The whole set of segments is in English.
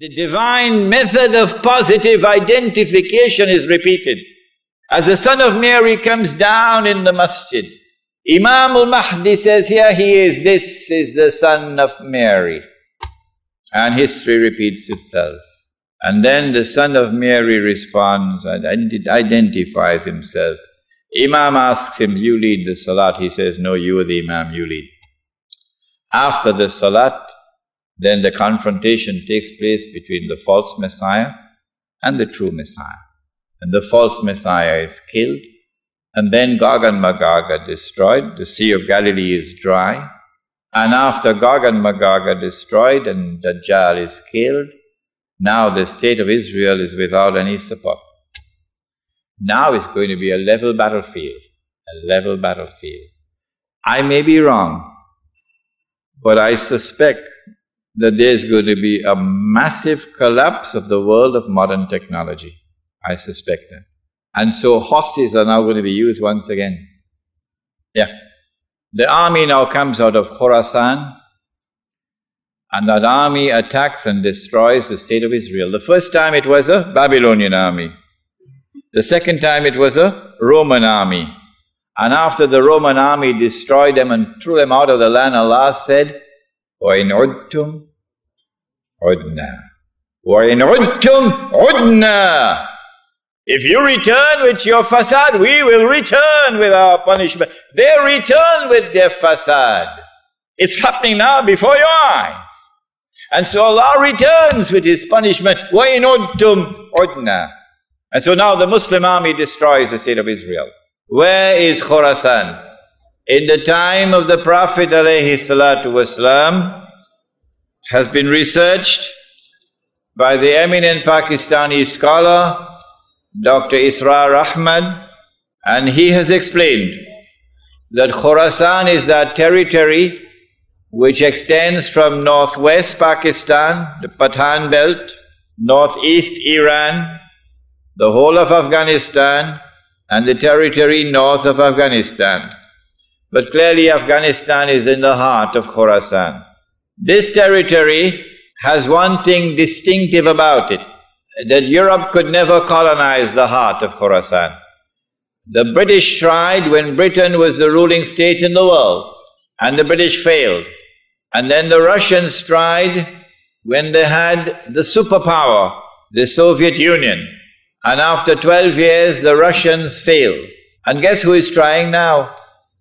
The divine method of positive identification is repeated. As the son of Mary comes down in the masjid, Imam al-Mahdi says, here he is, this is the son of Mary. And history repeats itself. And then the son of Mary responds and identifies himself. Imam asks him, you lead the salat. He says, no, you are the Imam, you lead. After the salat, then the confrontation takes place between the false Messiah and the true Messiah. And the false Messiah is killed, and then Gog and Magog are destroyed, the Sea of Galilee is dry, and after Gog and Magog are destroyed and Dajjal is killed, now the state of Israel is without any support. Now it's going to be a level battlefield, a level battlefield. I may be wrong, but I suspect that there's going to be a massive collapse of the world of modern technology. I suspect that. And so horses are now going to be used once again. Yeah. The army now comes out of Khorasan, and that army attacks and destroys the state of Israel. The first time it was a Babylonian army. The second time it was a Roman army. And after the Roman army destroyed them and threw them out of the land, Allah said, وإن عدتم عدنا وإن عدتم عدنا If you return with your fasad, we will return with our punishment. They return with their fasad. It's happening now before your eyes. And so Allah returns with His punishment. وَإِنْ عُدْتُمْ عُدْنَا And so now the Muslim army destroys the state of Israel. Where is Khorasan? In the time of the Prophet alayhi salatu wasalam, has been researched by the eminent Pakistani scholar Dr. Israr Ahmad and he has explained that Khorasan is that territory which extends from northwest Pakistan, the Pathan belt, northeast Iran, the whole of Afghanistan and the territory north of Afghanistan. But clearly Afghanistan is in the heart of Khorasan. This territory has one thing distinctive about it, that Europe could never colonize the heart of Khorasan. The British tried when Britain was the ruling state in the world, and the British failed. And then the Russians tried when they had the superpower, the Soviet Union. And after 12 years, the Russians failed. And guess who is trying now?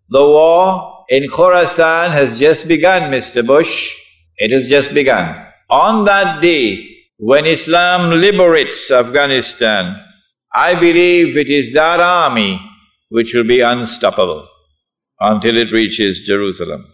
The war in Khorasan has just begun, Mr. Bush. It has just begun. On that day, when Islam liberates Afghanistan, I believe it is that army which will be unstoppable until it reaches Jerusalem.